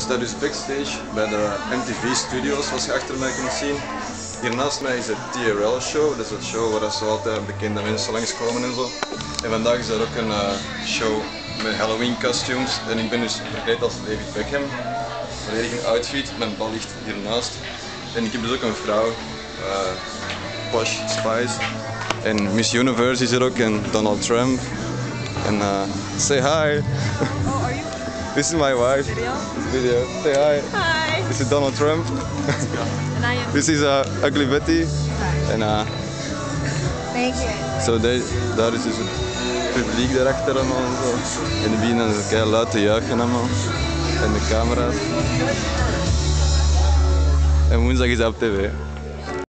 sta dus backstage bij de MTV Studios, zoals je achter mij kunt zien. Hier naast mij is de TRL show, dat is een show waar zo altijd bekende mensen langskomen en zo. En vandaag is er ook een eh, show met Halloween costumes en ik ben dus verkleed als David Beckham. Volledig in outfit, mijn bal ligt hiernaast. En ik heb dus ook een vrouw, eh, Posh Spice. En Miss Universe is er ook en Donald Trump. En uh, say hi. Oh, This is my wife. video? Video. Say hi. Hi. This is Donald Trump. And I am. This is uh, Ugly Betty. En uh, Thank you. zo daar, daar is dus het publiek daarachter allemaal en zo. En die beginnen ze keihard luid te juichen allemaal. En de camera's. En woensdag is hij op tv.